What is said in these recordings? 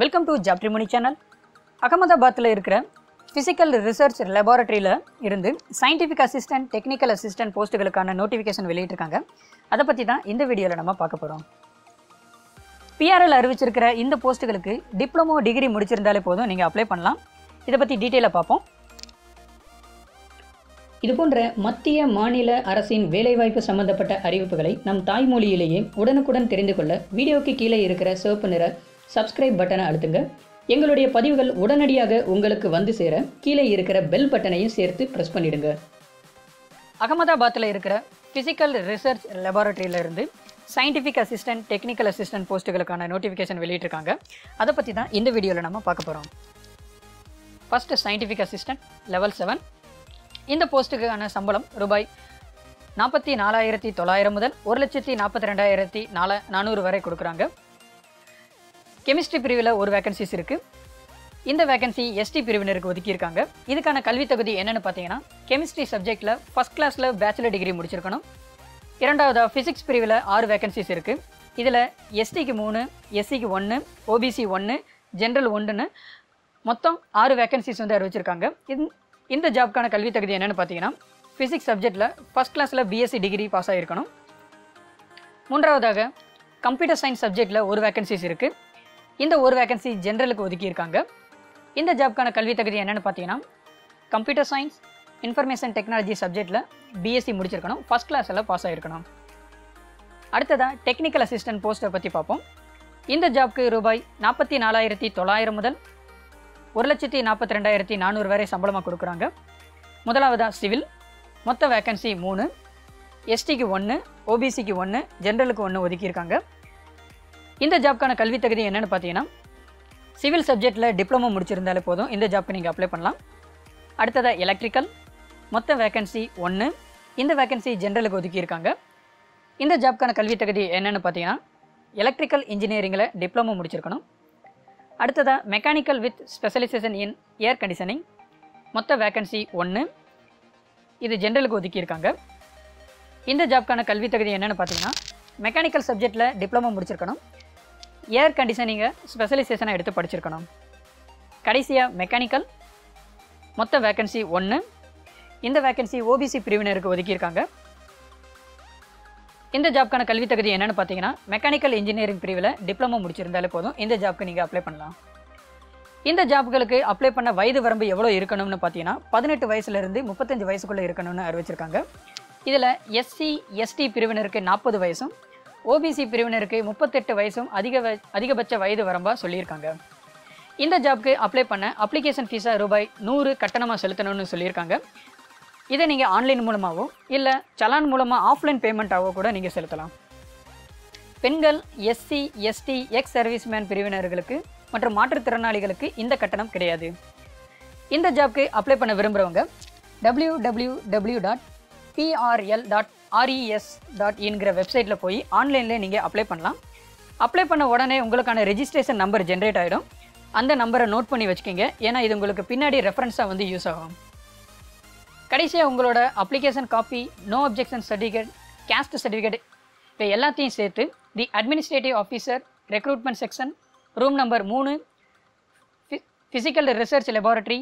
Welcome to ஜாப்ட்ரிமோனி channel அகமதாபாத்தில் இருக்கிற physical research லெபார்ட்டரியில் இருந்து சயின்டிஃபிக் அசிஸ்டன்ட் டெக்னிக்கல் அசிஸ்டன்ட் போஸ்ட்டுகளுக்கான நோட்டிஃபிகேஷன் வெளியிட்டிருக்காங்க. அதை பற்றி தான் இந்த வீடியோவில் நம்ம பார்க்க போகிறோம் பிஆர்எல் அறிவிச்சிருக்கிற இந்த போஸ்ட்டுகளுக்கு டிப்ளமோ டிகிரி முடிச்சிருந்தாலே போதும் நீங்கள் அப்ளை பண்ணலாம். இதை பற்றி டீட்டெயிலாக பார்ப்போம். இது போன்ற மத்திய மாநில அரசின் வேலைவாய்ப்பு சம்பந்தப்பட்ட அறிவிப்புகளை நம் தாய்மொழியிலேயே உடனுக்குடன் தெரிந்து கொள்ள வீடியோக்கு கீழே இருக்கிற சிவப்பு நிற சப்ஸ்கிரைப் பட்டனை அழுத்துங்க. எங்களுடைய பதிவுகள் உடனடியாக உங்களுக்கு வந்து சேர கீழே இருக்கிற பெல் பட்டனையும் சேர்த்து ப்ரெஸ் பண்ணிடுங்க. அகமதாபாத்தில் இருக்கிற ஃபிசிக்கல் ரிசர்ச் லெபார்ட்டரியிலிருந்து சயின்டிஃபிக் அசிஸ்டன்ட் டெக்னிக்கல் அசிஸ்டன்ட் போஸ்ட்டுகளுக்கான நோட்டிஃபிகேஷன் வெளியிட்டிருக்காங்க. அதை பற்றி தான் இந்த வீடியோவில் நம்ம பார்க்க போகிறோம் first scientific assistant level seven இந்த போஸ்ட்டுக்கான சம்பளம் ரூபாய் நாற்பத்தி நாலாயிரத்தி தொள்ளாயிரம் முதல் ஒரு லட்சத்தி நாற்பத்தி ரெண்டாயிரத்தி நாலா நானூறு வரை கொடுக்குறாங்க. கெமிஸ்ட்ரி பிரிவில் ஒரு வேகன்சிஸ் இருக்குது இந்த வேகன்சி எஸ்டி பிரிவினருக்கு ஒதுக்கியிருக்காங்க. இதுக்கான கல்வி தகுதி என்னென்னு பார்த்தீங்கன்னா கெமிஸ்ட்ரி சப்ஜெக்டில் ஃபஸ்ட் கிளாஸில் பேச்சுலர் டிகிரி முடிச்சிருக்கணும். இரண்டாவதாக ஃபிசிக்ஸ் பிரிவில் ஆறு வேகன்சிஸ் இருக்குது இதில் எஸ்டிக்கு மூணு எஸ்சிக்கு ஒன்று ஓபிசி ஒன்று ஜென்ரல் ஒன்றுன்னு மொத்தம் ஆறு வேகன்சிஸ் வந்து அறிவிச்சிருக்காங்க. இந்த இந்த ஜாப்க்கான கல்வி தகுதி என்னென்னு பார்த்தீங்கன்னா ஃபிசிக்ஸ் சப்ஜெக்டில் ஃபஸ்ட் கிளாஸில் பிஎஸ்சி டிகிரி பாஸ் ஆகிருக்கணும் மூன்றாவதாக கம்ப்யூட்டர் சயின்ஸ் சப்ஜெக்டில் ஒரு வேகன்சிஸ் இருக்குது இந்த ஒரு வேகன்சி ஜென்ரலுக்கு ஒதுக்கியிருக்காங்க. இந்த ஜாப்க்கான கல்வி தகுதி என்னென்னு பார்த்தீங்கன்னா கம்ப்யூட்டர் சயின்ஸ் இன்ஃபர்மேஷன் டெக்னாலஜி சப்ஜெக்டில் பிஎஸ்சி முடிச்சிருக்கணும். ஃபஸ்ட் கிளாஸில் பாஸ் ஆகிருக்கணும் அடுத்ததாக டெக்னிக்கல் அசிஸ்டன்ட் போஸ்ட்டை பற்றி பார்ப்போம். இந்த ஜாப்க்கு ரூபாய் நாற்பத்தி நாலாயிரத்தி தொள்ளாயிரம் முதல் ஒரு லட்சத்தி நாற்பத்தி ரெண்டாயிரத்தி நானூறு வரை சம்பளமாக கொடுக்குறாங்க. முதலாவதாக சிவில் மொத்த வேக்கன்சி மூணு. எஸ்டிக்கு ஒன்று ஓபிசிக்கு ஒன்று ஜென்ரலுக்கு ஒன்று ஒதுக்கியிருக்காங்க. இந்த ஜாப்க்கான கல்வி தகுதி என்னென்னு பார்த்தீங்கன்னா சிவில் சப்ஜெக்டில் டிப்ளமோ முடிச்சிருந்தாலே போதும். இந்த ஜாப்க்கு நீங்கள் அப்ளை பண்ணலாம். அடுத்ததாக எலக்ட்ரிக்கல் மொத்த வேக்கன்சி ஒன்று இந்த வேக்கன்சி ஜென்ரலுக்கு ஒதுக்கியிருக்காங்க இந்த ஜாப்க்கான கல்வி தகுதி என்னென்னு பார்த்தீங்கன்னா எலக்ட்ரிக்கல் இன்ஜினியரிங்கில் டிப்ளமோ முடிச்சிருக்கணும். அடுத்ததாக mechanical with specialisation in air conditioning மொத்த வேக்கன்சி ஒன்று இது ஜென்ரலுக்கு ஒதுக்கியிருக்காங்க இந்த ஜாப்க்கான கல்வி தகுதி என்னென்னு பார்த்தீங்கன்னா மெக்கானிக்கல் சப்ஜெக்டில் டிப்ளமோ முடிச்சிருக்கணும். ஏர் கண்டிஷனிங்கை ஸ்பெஷலைசேஷனாக எடுத்து படிச்சிருக்கணும். கடைசியாக மெக்கானிக்கல் மொத்த வேக்கன்சி ஒன்று இந்த வேக்கன்சி ஓபிசி பிரிவினருக்கு ஒதுக்கியிருக்காங்க. இந்த ஜாப்க்கான கல்வி தகுதி என்னென்னு பார்த்தீங்கன்னா மெக்கானிக்கல் இன்ஜினியரிங் பிரிவில் டிப்ளமோ முடிச்சிருந்தாலே போதும். இந்த ஜாப்க்கு நீங்கள் அப்ளை பண்ணலாம். இந்த ஜாப்களுக்கு அப்ளை பண்ண வயது வரம்பு எவ்வளோ இருக்கணும்னு பார்த்தீங்கன்னா பதினெட்டு வயசுலேருந்து முப்பத்தஞ்சு வயசுக்குள்ளே இருக்கணும்னு அறிவிச்சிருக்காங்க. இதில் எஸ்சி எஸ்டி பிரிவினருக்கு நாற்பது வயசும் ஓபிசி பிரிவினருக்கு முப்பத்தெட்டு வயசும் அதிக வ- அதிகபட்ச வயது வரம்பாக சொல்லியிருக்காங்க. இந்த ஜாப்க்கு அப்ளை பண்ண அப்ளிகேஷன் ஃபீஸாக ரூபாய் நூறு கட்டணமாக செலுத்தணும்னு சொல்லியிருக்காங்க. இதை நீங்கள் ஆன்லைன் மூலமாகவோ இல்லை சலான் மூலமாக ஆஃப்லைன் பேமெண்ட்டாகவோ கூட நீங்கள் செலுத்தலாம். பெண்கள் எஸ்சி எஸ்டி எக்ஸ் சர்வீஸ்மேன் பிரிவினர்களுக்கு மற்றும் மாற்றுத்திறனாளிகளுக்கு இந்த கட்டணம் கிடையாது. இந்த ஜாப்க்கு அப்ளை பண்ண விரும்புகிறவங்க W W W dot PRL dot RES dot இன்கிற வெப்சைட்டில் போய் ஆன்லைன்லேயே நீங்கள் அப்ளை பண்ணலாம். அப்ளை பண்ண உடனே உங்களுக்கான ரெஜிஸ்ட்ரேஷன் நம்பர் ஜென்ரேட் ஆகிடும் அந்த நம்பரை நோட் பண்ணி வச்சுக்கோங்க. ஏன்னா இது உங்களுக்கு பின்னாடி ரெஃபரன்ஸாக வந்து யூஸ் ஆகும். கடைசியாக உங்களோட application copy no objection certificate caste certificate இப்போ எல்லாத்தையும் சேர்த்து the administrative officer recruitment section room number மூணு physical research laboratory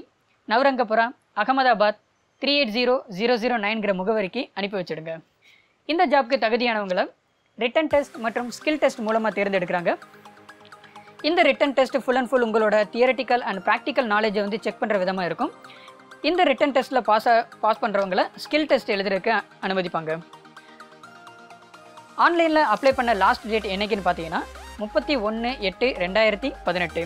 Navrangpura Ahmedabad three eight zero zero zero நைன்கிற முகவரிக்கு அனுப்பி வச்சுடுங்க. இந்த ஜாப்க்கு தகுதியானவங்களை ரிட்டன் டெஸ்ட் மற்றும் ஸ்கில் டெஸ்ட் மூலமாக தேர்ந்தெடுக்கிறாங்க. இந்த written test full and full உங்களோட தியரட்டிக்கல் அண்ட் ப்ராக்டிக்கல் நாலேஜை வந்து செக் பண்ணுற விதமாக இருக்கும். இந்த ரிட்டன் டெஸ்ட்டில் பாஸ் பாஸ் பண்ணுறவங்கள ஸ்கில் டெஸ்ட் எழுதுறதுக்கு அனுமதிப்பாங்க. ஆன்லைனில் அப்ளை பண்ண லாஸ்ட் டேட் என்னைக்குன்னு பார்த்தீங்கன்னா முப்பத்தி ஒன்று எட்டு ரெண்டாயிரத்தி பதினெட்டு.